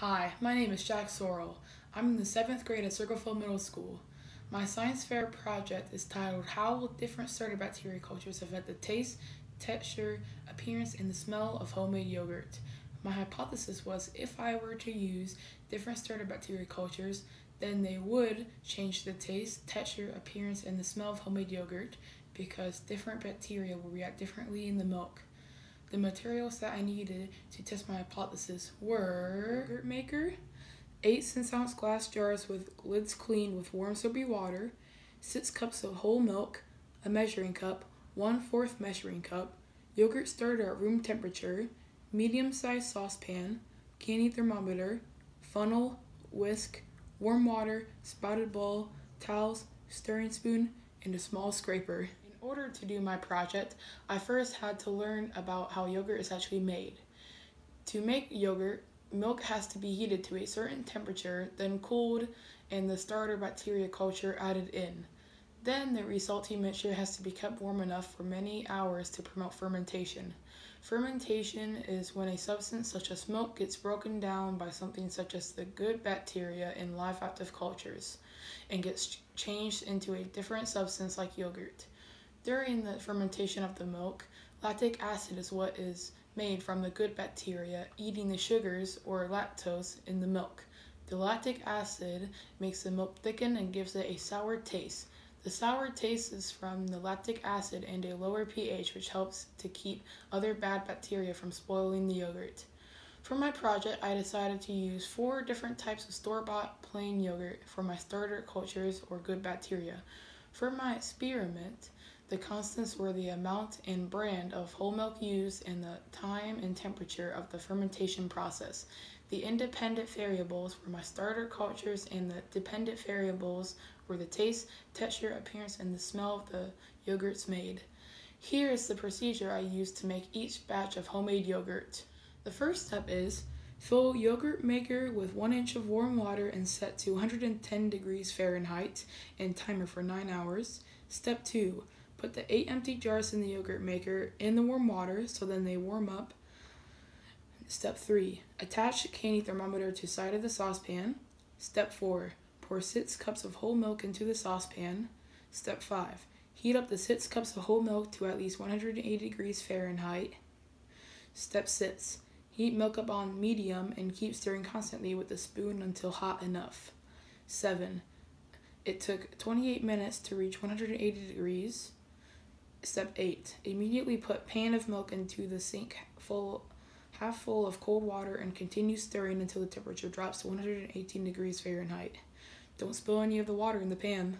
Hi, my name is Jack Sorrell. I'm in the seventh grade at Circleville Middle School. My science fair project is titled How Will Different Starter Bacteria Cultures Affect the Taste, Texture, Appearance, and the Smell of Homemade Yogurt? My hypothesis was if I were to use different starter bacteria cultures, then they would change the taste, texture, appearance, and the smell of homemade yogurt because different bacteria will react differently in the milk. The materials that I needed to test my hypothesis were yogurt maker, 8 6 ounce glass jars with lids cleaned with warm soapy water, 6 cups of whole milk, a measuring cup, 1 4th measuring cup, yogurt starter at room temperature, medium sized saucepan, candy thermometer, funnel, whisk, warm water, spouted bowl, towels, stirring spoon, and a small scraper. In order to do my project, I first had to learn about how yogurt is actually made. To make yogurt, milk has to be heated to a certain temperature, then cooled, and the starter bacteria culture added in. Then the resulting mixture has to be kept warm enough for many hours to promote fermentation. Fermentation is when a substance such as milk gets broken down by something such as the good bacteria in live active cultures and gets changed into a different substance like yogurt. During the fermentation of the milk, lactic acid is what is made from the good bacteria eating the sugars or lactose in the milk. The lactic acid makes the milk thicken and gives it a sour taste. The sour taste is from the lactic acid and a lower pH, which helps to keep other bad bacteria from spoiling the yogurt. For my project, I decided to use four different types of store bought plain yogurt for my starter cultures or good bacteria. For my experiment, the constants were the amount and brand of whole milk used and the time and temperature of the fermentation process. The independent variables were my starter cultures, and the dependent variables were the taste, texture, appearance, and the smell of the yogurts made. Here is the procedure I used to make each batch of homemade yogurt. The first step is fill yogurt maker with 1 inch of warm water and set to 110 degrees Fahrenheit and timer for 9 hours. Step 2 Put the eight empty jars in the yogurt maker in the warm water so then they warm up. Step 3. Attach candy thermometer to side of the saucepan. Step 4. Pour 6 cups of whole milk into the saucepan. Step 5. Heat up the 6 cups of whole milk to at least 180 degrees Fahrenheit. Step 6. Heat milk up on medium and keep stirring constantly with a spoon until hot enough. 7. It took 28 minutes to reach 180 degrees. Step 8. Immediately put pan of milk into the sink full half full of cold water and continue stirring until the temperature drops to 118 degrees Fahrenheit. Don't spill any of the water in the pan.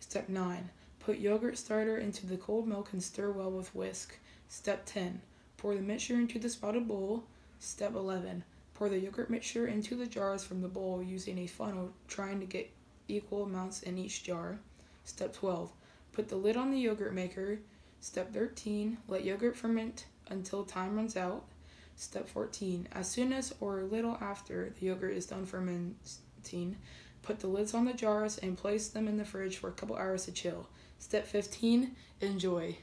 Step 9. Put yogurt starter into the cold milk and stir well with whisk. Step 10. Pour the mixture into the spouted bowl. Step 11. Pour the yogurt mixture into the jars from the bowl using a funnel, trying to get equal amounts in each jar. Step 12. Put the lid on the yogurt maker. Step 13. Let yogurt ferment until time runs out. Step 14. As soon as or a little after the yogurt is done fermenting, put the lids on the jars and place them in the fridge for a couple hours to chill. Step 15. Enjoy.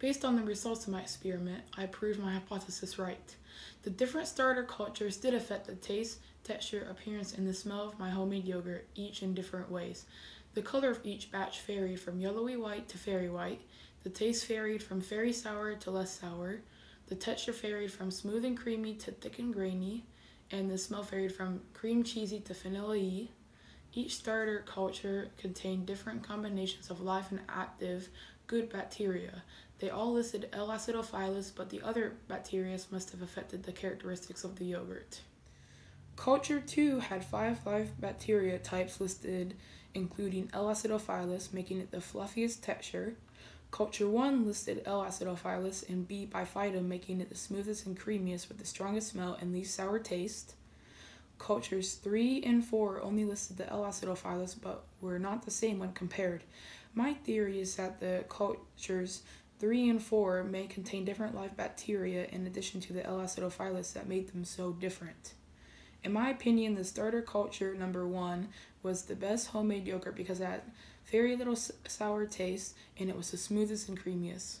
Based on the results of my experiment, I proved my hypothesis right. The different starter cultures did affect the taste, texture, appearance, and the smell of my homemade yogurt, each in different ways. The color of each batch varied from yellowy white to fairy white. The taste varied from very sour to less sour. The texture varied from smooth and creamy to thick and grainy. And the smell varied from cream cheesy to vanilla Each starter culture contained different combinations of live and active good bacteria. They all listed L. acidophilus, but the other bacteria must have affected the characteristics of the yogurt. Culture 2 had five live bacteria types listed including L. acidophilus, making it the fluffiest texture. Culture 1 listed L. acidophilus and B. bifidum, making it the smoothest and creamiest with the strongest smell and least sour taste. Cultures 3 and 4 only listed the L. acidophilus but were not the same when compared. My theory is that the cultures 3 and 4 may contain different live bacteria in addition to the L. acidophilus that made them so different. In my opinion, the starter culture number one was the best homemade yogurt because it had very little sour taste and it was the smoothest and creamiest.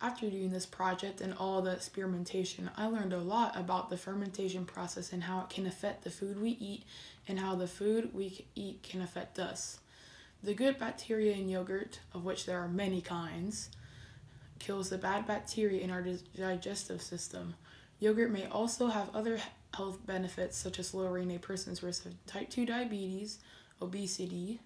After doing this project and all the experimentation, I learned a lot about the fermentation process and how it can affect the food we eat and how the food we eat can affect us. The good bacteria in yogurt, of which there are many kinds, kills the bad bacteria in our digestive system. Yogurt may also have other health benefits such as lowering a person's risk of type 2 diabetes, obesity,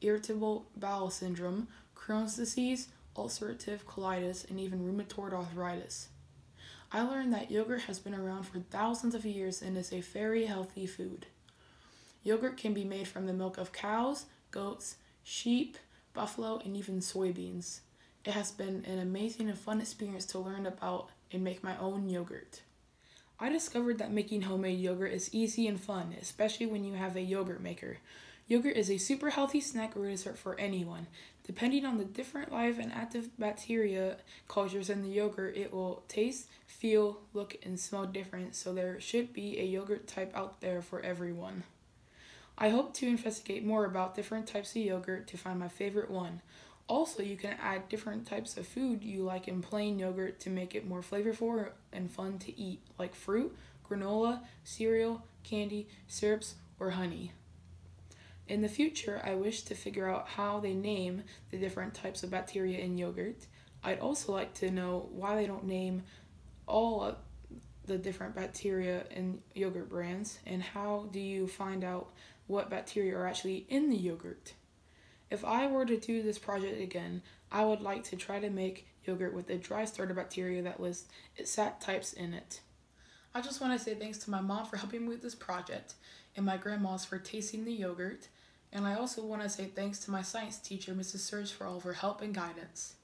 irritable bowel syndrome, Crohn's disease, ulcerative colitis, and even rheumatoid arthritis. I learned that yogurt has been around for thousands of years and is a very healthy food. Yogurt can be made from the milk of cows, goats, sheep, buffalo, and even soybeans. It has been an amazing and fun experience to learn about and make my own yogurt. I discovered that making homemade yogurt is easy and fun, especially when you have a yogurt maker. Yogurt is a super healthy snack or dessert for anyone. Depending on the different live and active bacteria cultures in the yogurt, it will taste, feel, look, and smell different, so there should be a yogurt type out there for everyone. I hope to investigate more about different types of yogurt to find my favorite one. Also, you can add different types of food you like in plain yogurt to make it more flavorful and fun to eat, like fruit, granola, cereal, candy, syrups, or honey. In the future, I wish to figure out how they name the different types of bacteria in yogurt. I'd also like to know why they don't name all of the different bacteria in yogurt brands and how do you find out what bacteria are actually in the yogurt. If I were to do this project again, I would like to try to make yogurt with a dry starter bacteria that lists exact types in it. I just want to say thanks to my mom for helping me with this project and my grandmas for tasting the yogurt. And I also want to say thanks to my science teacher, Mrs. Surge, for all of her help and guidance.